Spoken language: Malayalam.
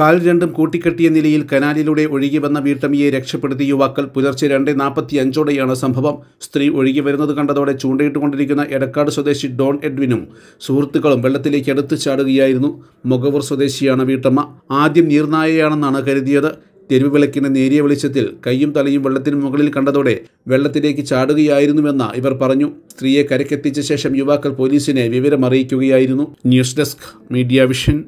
കാൽ രണ്ടും കൂട്ടിക്കെട്ടിയ നിലയിൽ കനാലിലൂടെ ഒഴുകി വന്ന വീട്ടമ്മയെ രക്ഷപ്പെടുത്തിയ യുവാക്കൾ പുലർച്ചെ രണ്ട് നാൽപ്പത്തി അഞ്ചോടെയാണ് സംഭവം. സ്ത്രീ ഒഴുകി വരുന്നത് കണ്ടതോടെ ചൂണ്ടയിട്ടുകൊണ്ടിരിക്കുന്ന എടക്കാട് സ്വദേശി ഡോൺ എഡ്വിനും സുഹൃത്തുക്കളും വെള്ളത്തിലേക്ക് എടുത്തു ചാടുകയായിരുന്നു. മുഖവൂർ സ്വദേശിയാണ് വീട്ടമ്മ. ആദ്യം നീർനായയാണെന്നാണ് കരുതിയത്. തെരുവ് വിളക്കിന്റെ നേരിയ വെളിച്ചത്തിൽ കൈയും തലയും വെള്ളത്തിന് മുകളിൽ കണ്ടതോടെ വെള്ളത്തിലേക്ക് ചാടുകയായിരുന്നുവെന്ന് ഇവർ പറഞ്ഞു. സ്ത്രീയെ കരക്കെത്തിച്ച ശേഷം യുവാക്കൾ പോലീസിനെ വിവരമറിയിക്കുകയായിരുന്നു. News desk media vision.